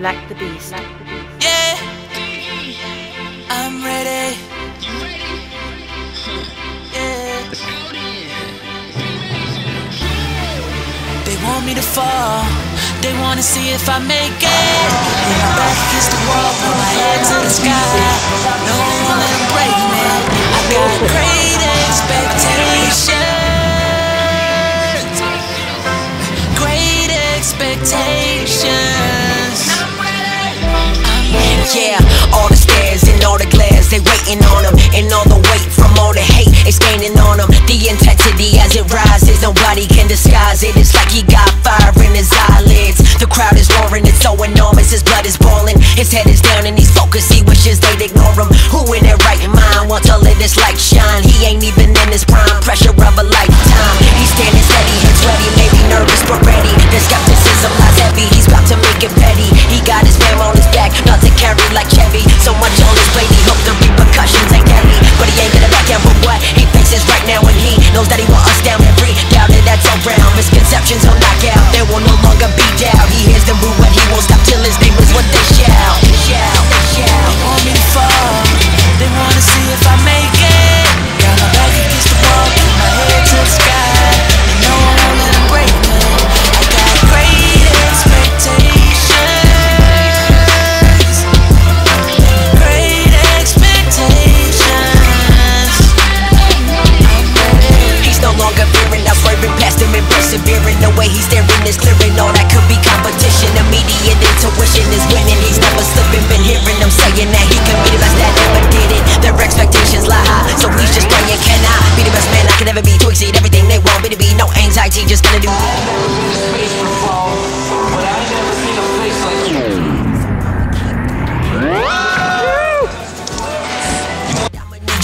Black the Beast. Yeah, I'm ready. Yeah. They want me to fall. They wanna see if I make it. Put my back against the wall, put my head to the sky. No all the weight from all the hate is gaining on them. The intensity as it rises, nobody can disguise it. It's like he got fire in his eyelids. The crowd is roaring, it's so enormous, his blood is boiling. His head is down and he's focused, he wishes they'd ignore him. Who in their right mind wants to let this light shine? He ain't even in his prime, pressure of a lifetime.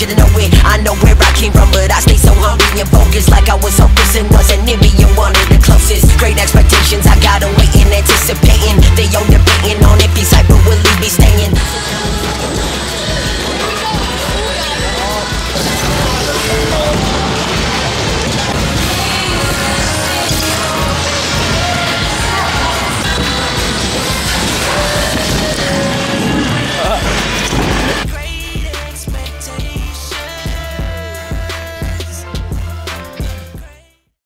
you know it. I know where I came from, but I stay so hungry and focused Like I was hopeless and wasn't it.